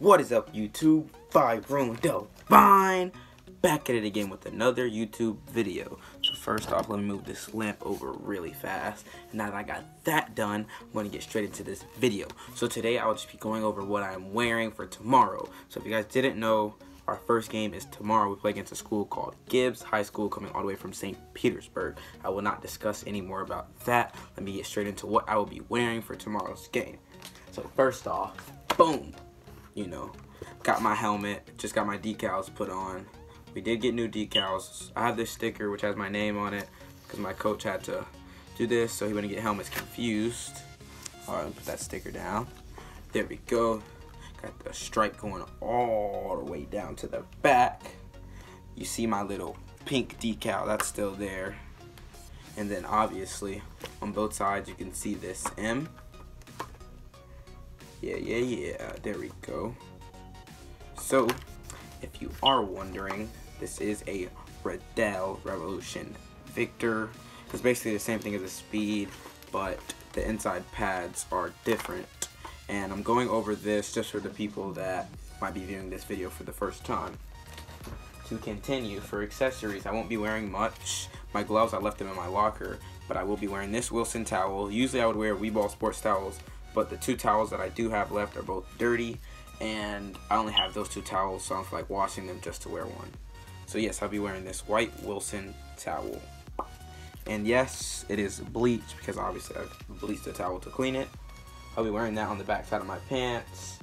What is up, YouTube? Virone Devine back at it again with another YouTube video. So first off, let me move this lamp over really fast. Now that I got that done, I'm going to get straight into this video. So today I'll just be going over what I'm wearing for tomorrow. So if you guys didn't know, our first game is tomorrow. We play against a school called Gibbs High School coming all the way from St. Petersburg. I will not discuss any more about that. Let me get straight into what I will be wearing for tomorrow's game. So first off, boom, you know, got my helmet, just got my decals put on. We did get new decals. I have this sticker which has my name on it because my coach had to do this so he wouldn't get helmets confused. Alright, put that sticker down. There we go. Got the stripe going all the way down to the back. You see my little pink decal, that's still there. And then obviously on both sides you can see this M. Yeah, yeah, yeah, there we go. So, if you are wondering, this is a Riddell Revolution Victor. It's basically the same thing as a Speed, but the inside pads are different and I'm going over this just for the people that might be viewing this video for the first time. To continue, for accessories, I won't be wearing much. My gloves, I left them in my locker, but I will be wearing this Wilson towel. Usually I would wear Weeball Sports towels, but the two towels that I do have left are both dirty, and I only have those two towels, so I don't like washing them just to wear one. So yes, I'll be wearing this white Wilson towel. And yes, it is bleached because obviously I've bleached the towel to clean it. I'll be wearing that on the back side of my pants.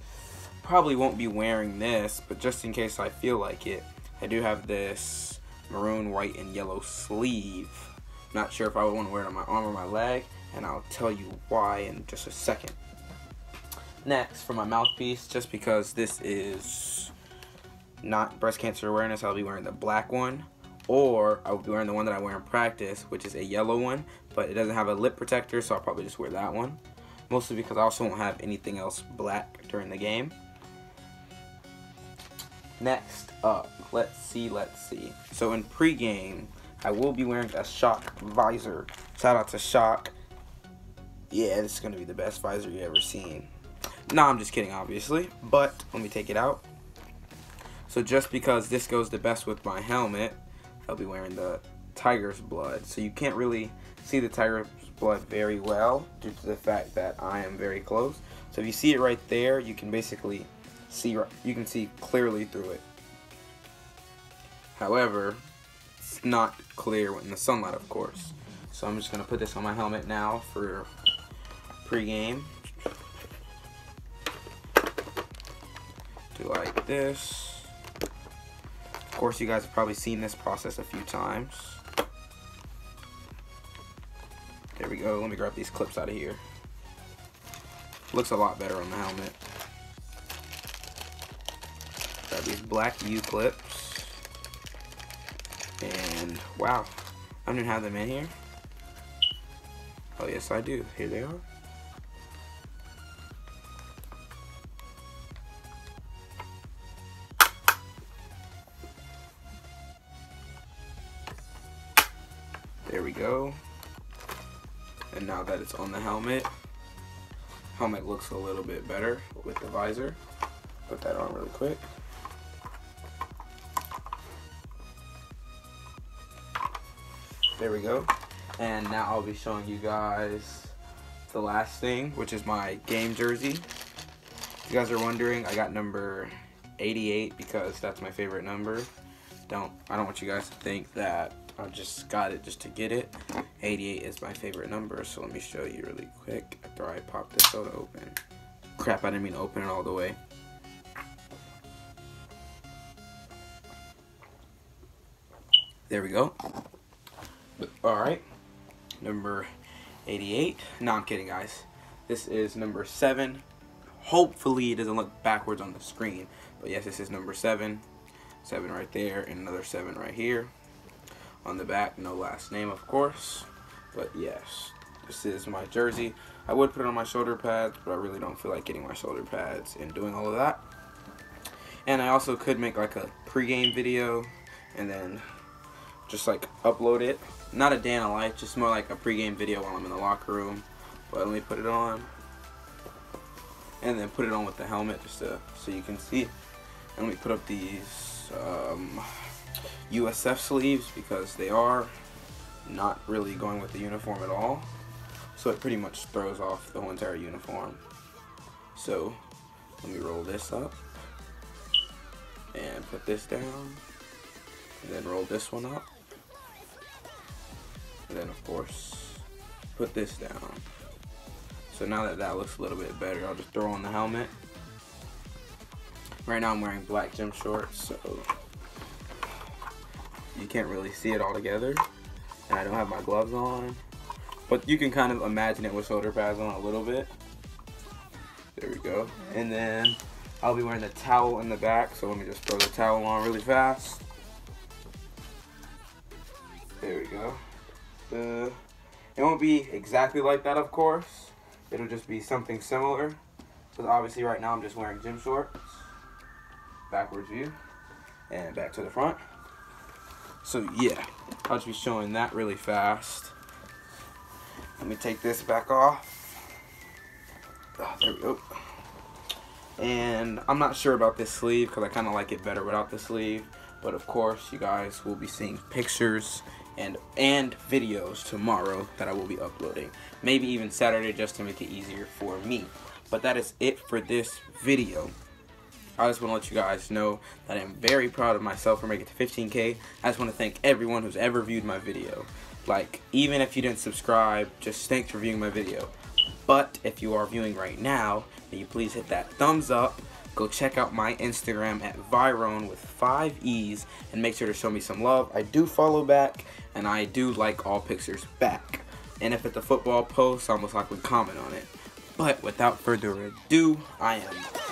Probably won't be wearing this, but just in case I feel like it, I do have this maroon, white, and yellow sleeve. Not sure if I would want to wear it on my arm or my leg, and I'll tell you why in just a second. Next, for my mouthpiece, just because this is not breast cancer awareness, I'll be wearing the black one. Or I will be wearing the one that I wear in practice, which is a yellow one, but it doesn't have a lip protector, so I'll probably just wear that one mostly because I also won't have anything else black during the game. Next up, let's see, let's see. So in pregame, I will be wearing a Shock visor. Shout out to Shock. Yeah, this is going to be the best visor you ever seen. No, nah, I'm just kidding, obviously. But, let me take it out. So just because this goes the best with my helmet, I'll be wearing the tiger's blood. So you can't really see the tiger's blood very well due to the fact that I am very close. So if you see it right there, you can basically see you can see clearly through it. However, it's not clear in the sunlight, of course. So I'm just gonna put this on my helmet now for pre-game. Do like this. Of course, you guys have probably seen this process a few times. There we go. Let me grab these clips out of here. Looks a lot better on the helmet. Grab these black U clips. And wow, I don't have them in here. Oh yes, I do. Here they are. There we go. And now that it's on the helmet, helmet looks a little bit better with the visor. Put that on really quick. There we go. And now I'll be showing you guys the last thing, which is my game jersey. If you guys are wondering, I got number 88 because that's my favorite number. Don't I don't want you guys to think that I just got it just to get it. 88 is my favorite number, so let me show you really quick after I pop this soda open. Crap, I didn't mean to open it all the way. There we go. Alright, number 88. No, I'm kidding, guys. This is number 7. Hopefully it doesn't look backwards on the screen. But yes, this is number 7. 7 right there, and another 7 right here on the back. No last name, of course. But yes, this is my jersey. I would put it on my shoulder pads, but I really don't feel like getting my shoulder pads and doing all of that. And I also could make like a pregame video and then just like upload it. Not a day in a life, just more like a pregame video while I'm in the locker room. But let me put it on. and then put it on with the helmet just to, so you can see. And let me put up these um, USF sleeves because they are not really going with the uniform at all. So it pretty much throws off the whole entire uniform. So let me roll this up and put this down and then roll this one up and then of course put this down so now that that looks a little bit better I'll just throw on the helmet right now I'm wearing black gym shorts so you can't really see it all together and I don't have my gloves on. But you can kind of imagine it with shoulder pads on a little bit. There we go. And then I'll be wearing the towel in the back so let me just throw the towel on really fast. There we go. Uh, it won't be exactly like that of course. It'll just be something similar. Because obviously right now I'm just wearing gym shorts. Backwards view. And back to the front so yeah. I'll just be showing that really fast? Let me take this back off. Oh, there we go. And I'm not sure about this sleeve because I kind of like it better without the sleeve. But of course you guys will be seeing pictures and and videos tomorrow that I will be uploading. Maybe even Saturday just to make it easier for me. But that is it for this video I just want to let you guys know that I'm very proud of myself for making it to 15k I just want to thank everyone who's ever viewed my video like even if you didn't subscribe just thanks for viewing my video but if you are viewing right now may you please hit that thumbs up go check out my Instagram at Virone with five E's and make sure to show me some love. I do follow back and I do like all pictures back. And if it's a football post, I most likely comment on it. But without further ado, I am.